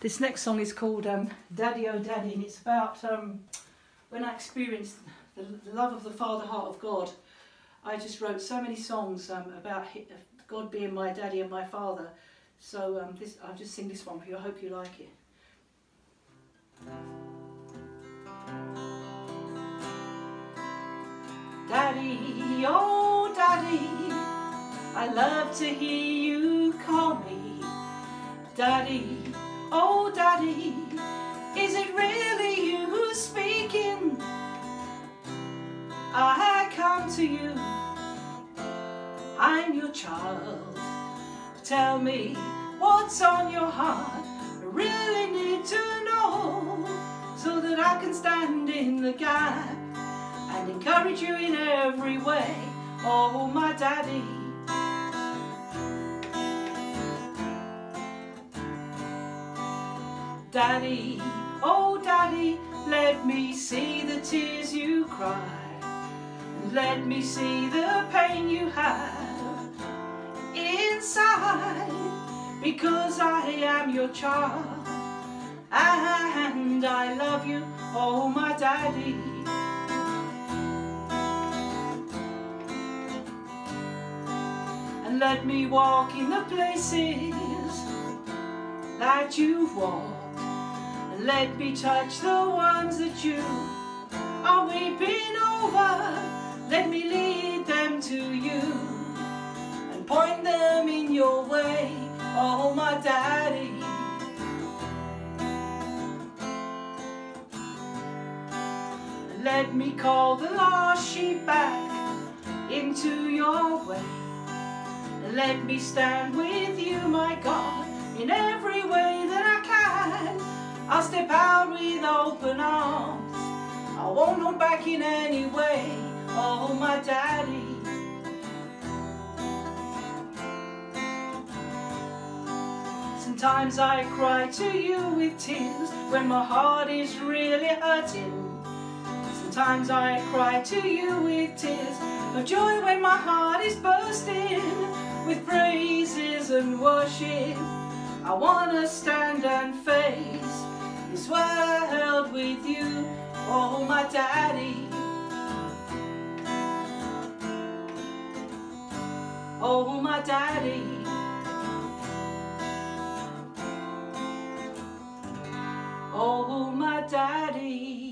This next song is called um, Daddy Oh Daddy and it's about um, when I experienced the, love of the Father heart of God. I just wrote so many songs um, about God being my daddy and my father. So um, this, I'll just sing this one for you. I hope you like it. Daddy, oh daddy, I love to hear you call me Daddy Oh daddy, is it really you who's speaking? I come to you, I'm your child. Tell me what's on your heart, I really need to know so that I can stand in the gap and encourage you in every way. Oh my daddy. Daddy, oh Daddy, let me see the tears you cry. Let me see the pain you have inside. Because I am your child. And I love you, oh my daddy. And let me walk in the places that you've walked let me touch the ones that you are weeping over. Let me lead them to you and point them in your way. Oh, my daddy. Let me call the lost sheep back into your way. Let me stand with you, my God, in every way that I can. I won't look back in any way. Oh, my daddy. Sometimes I cry to you with tears when my heart is really hurting. Sometimes I cry to you with tears of joy when my heart is bursting with praises and worship. I want to stand and face this world with you, Oh, my daddy. Oh, my daddy. Oh, my daddy.